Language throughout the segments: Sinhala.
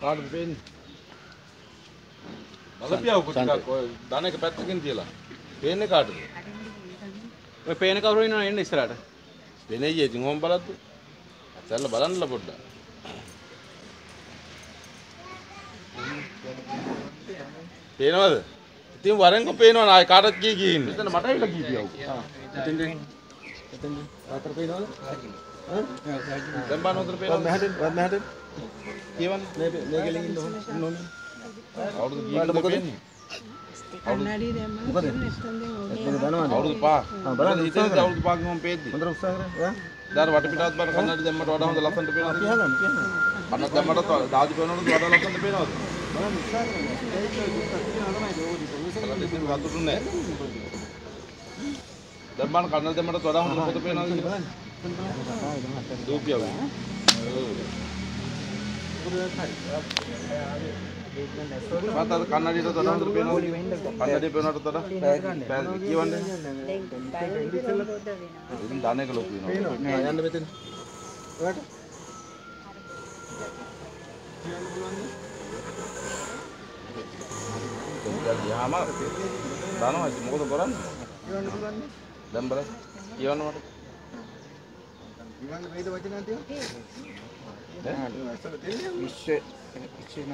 කාටද පේන්නේ? බලපියව ටිකක් ඔය දන එක පැත්තකින් තියලා. පේන්නේ කාටද? ඔය පේන කවුරු ඉන්නවද එන්න ඉස්සරහට. ඊයේ ඉතින් ඕම් බලද්දි. අතල්ල බලන්නලා පොඩ්ඩක්. පේනවද? ඉතින් වරෙන්ක පේනවනේ ආයි කාටත් කී කී ඉන්නේ. එතන මට ඇවිල්ලා කී කියව. එතෙන්ද එතෙන්ද අතර පේනවද? දැන් බලන්න හොඳට පේනවද? මහටෙන් වත් මහටෙන් කියවන්නේ. මේ මේ ගෙලින් ඉන්න ඕන ඉන්න ඕන. අවුරුදු කීයකද පේන්නේ? කන්නඩිය දැම්මම මොකද? නැත්තම් දැන් ඔන්නේ එතන දනවනේ. අවුරුදු 5. ආ, බලන්න හිතේ උත්සාහ අවුරුදු 5 ගමන් පේද්දි. හොඳට උත්සාහ කරා. ඔයා දාර වටපිටාවත් බලන කන්නඩි දැම්මට වඩා හොඳ ලස්සනට පේනවද? කියහගන්න කියහගන්න. අන්නත් දැම්මට දාදි පේනවද වඩා ලස්සනට පේනවද? බලන්න උත්සාහ කරනවා. ඒක දුක්ඛ තියෙනවා තමයි ඕක බලන්න ඉතින් සතුටු නෑ. දැන් බලන්න කන්නඩි දැම්මට වඩා හොඳ පොත පේනවද කියලා. දූපියව. මත අද කන්නඩියට වඩා හොඳට පේනවද? කන්නඩිය පේනවට වඩා පැහැදිලි කියවන්නේ. ඉතින් ධන එක ලොකු වෙනවා. නෑ යන්න මෙතන. ඔයාට දැන් ගියාම දනවා ඉතින් මොකද කරන්නේ? කියවන්න පුළුවන් නේ. දැන් බලන්න. කියවන්න මට. ඉවන්න වේද වචන තියෙනවා. තියෙන්නේ. විශ්ව විශ්ව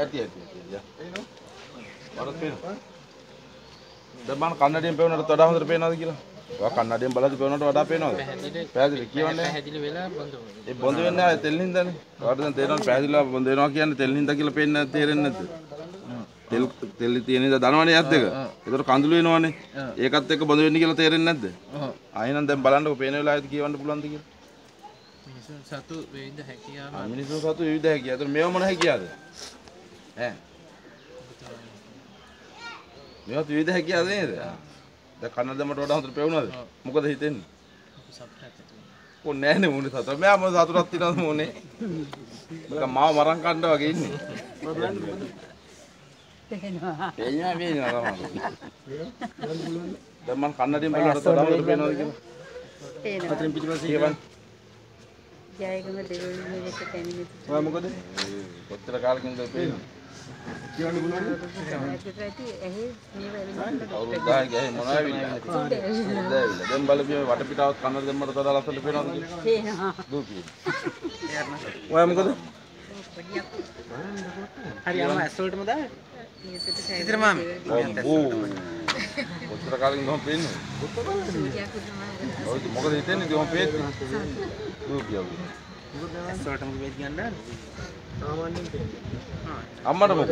ඇති ඇති ඇති. යා. වරත් පේනවා. දැන් බලන්න කන්නඩියෙන් පේනවට වඩා හොඳට පේනවද කියලා? ඔයා කන්නඩියෙන් බලද්දි පේනවට වඩා පේනවද? පැහැදිලි කියවන්නේ. පැහැදිලි වෙලා බඳ ඒ බොඳ වෙන්නේ ආයේ තෙල් හින්දානේ. ඔයාලට දැන් තේරෙනවද පැහැදිලිව බොඳ වෙනවා කියන්නේ තෙල් හින්දා කියලා පේන්නේ තේරෙන්නේ නැද්ද? තෙල් තෙල් තියෙන ඉඳ දනවනේ යත් දෙක. ඒතර කඳුළු වෙනවනේ. ඒකත් එක්ක බොඳ වෙන්නේ කියලා තේරෙන්නේ නැද්ද? ආයෙනම් දැන් බලන්නකො පේන වෙලාවෙත් කියවන්න පුළුවන්ද කියලා. මිනිසුන් සතු වේද හැකියාව ආ, මිනිස්සු සතු විවිධ හැකියි. ඒතර මේව මොන හැකියාද? ඈ. මේවත් විවිධ හැකියාද නේද? දැන් කන්න දැම්මට වඩා හොඳට පෙවුනද? මොකද හිතෙන්නේ? කො නෑනේ මොනේ සතුට. මෙයා මොන සතුටක් තියනවද මොනේ? නිකන් මාව මරන් කන්න වගේ ඉන්නේ. පේනවා. පේනවා පේනවා තමයි. දැන් මං කන්නඩියෙන් බලනකොට හොඳට පේනවද කියලා? පේනවා. අතරින් පිටිපස්සේ කියවන්න. ජයගම දෙවියන් මෙලෙස පැමිණි ඔයා මොකද? කොච්චර කාලෙකින්ද පේන්නේ? කියවන්න පුළුවන්. ඇත්තට ඇති ඇහි මේ වෙලාවට අවුරුදු 10 ගහේ මොනවා ඇවිල්ලා? දැන් බලපිය වටපිටාවත් කන්නඩ දැම්මට වඩා ලස්සනට පේනවද කියලා? පේනවා. දූපිය. ඔයා මොකද? හරි අම්මා ඇස් වලටම දාන්න මේසෙට ඉතින් මාමි ඔව්. කොච්චර කාලෙකින්ද මම පේන්නේ? සූර්යයා කුතුහලයි. ඔය මොකද හිතන්නේ ඉතින් මම පේන්නේ? දූපිය. ඇස් වලටම වේද ගන්න සාමාන්‍යයෙන් තියෙන්නේ. අම්මට මොකද?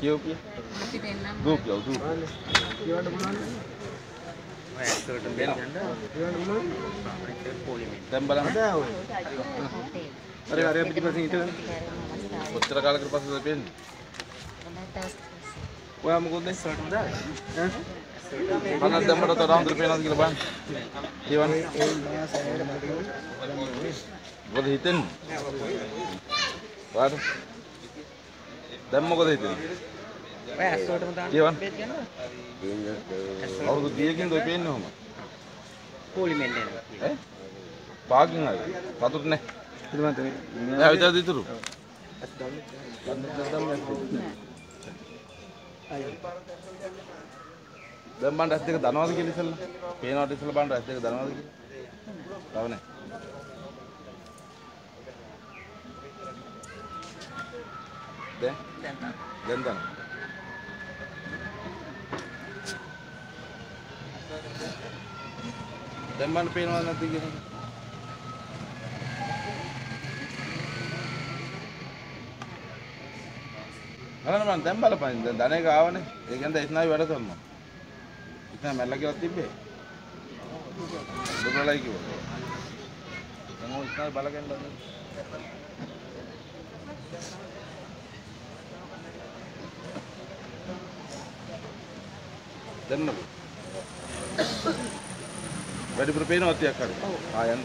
කියෝපිය. අපි දෙන්නම් දූපිය දූපිය. කියවන්න පුළුවන්. ඔය ඇස් වලටම වේද ගන්න කියවන්න පුළුවන්. පොලිමෙන් දැන් බලන්න බෑ ඔය. අර අර පිටිපස්සේ ඉතල. කොච්චර කාලයකට පස්සේද පේන්නේ? ඔයා මොකද? ඇස් වලටම දාන්න ඈ? කන්නඩ දැම්මට වඩා හොඳට පේනවද කියලා බලන්න. කියවන්න. මොකද හිතෙන්නේ? ඔයාට? දැන් මොකද හිතෙන්නේ? ඔය ඇස් වලටම දාන්න ගන්න අවුරුදු 100කින්ද ඔය පේන්නේ ඔහම? පොලිමෙන් එනවා ඈ? පාකින් ආයි. සතුට නැහැ. පිළිමන්ත නෑ විතරද ඉතුරු? දැන් බලන්න ඇස් දෙක දනවද කියලා ඉස්සෙල්ලා? පේනවට ඉස්සෙල්ලා බලන්න ඇස් දෙක දනවද කියලා? තව නෑ. දැන් දැන් දන. දැන් බලන්න පේනවද නැද්ද කියලා? බලන්න මම දැන් බලපන්. දැන් ධන එක ආවනේ ඒ කියන්නේ දැන් ස්නායු වැඩ කරනවා. ඉතින් මැල්ල කියලා තිබ්බේ. දුරලයි කිව්වා දැන් ඔය ස්නායු බලගෙන ඉන්න දැන් නෝ වැඩිපුර පේනවත් ටිකක් හරි. ආ යන්න.